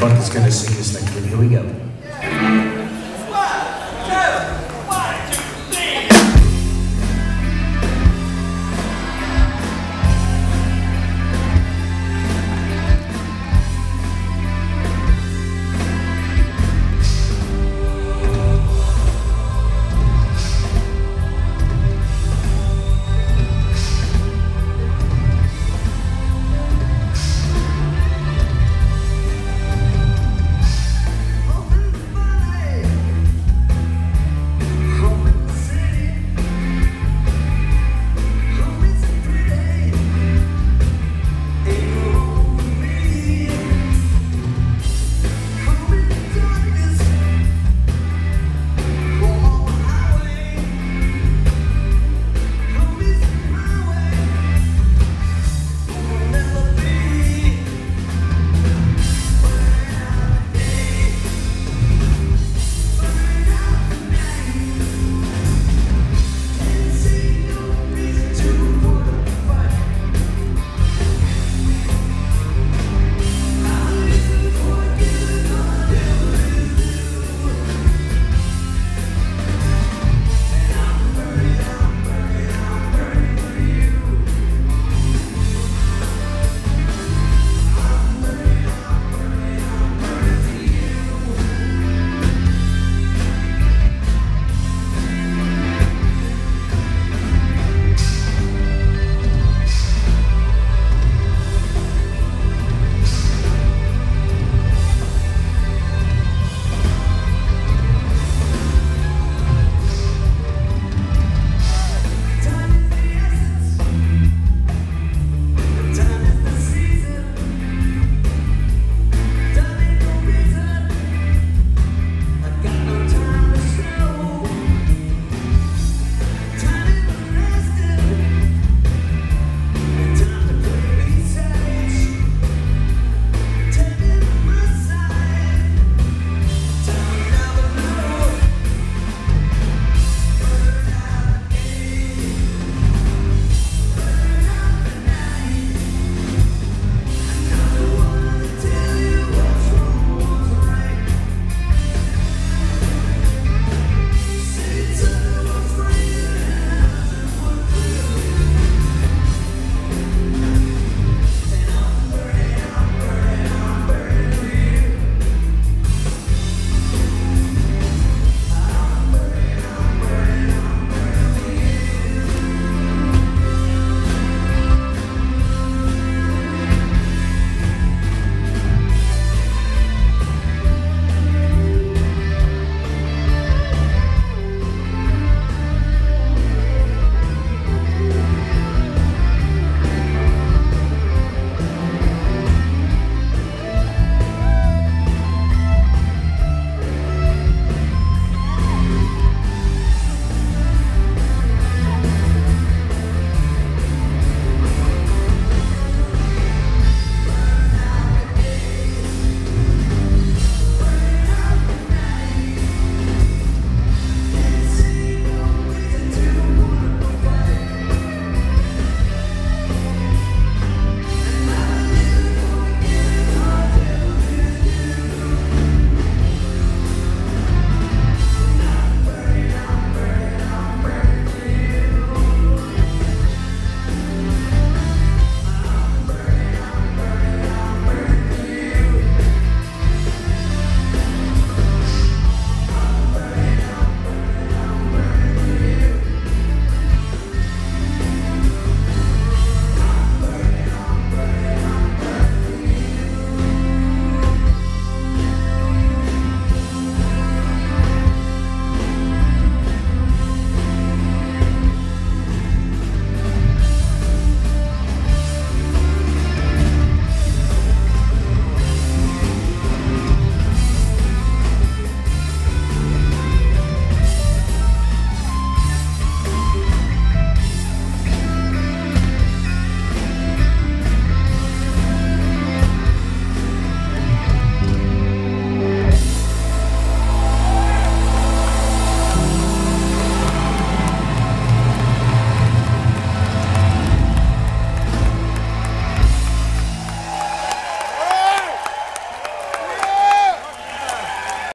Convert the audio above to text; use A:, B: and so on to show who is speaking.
A: Buck is going to sing this next one. Here we go.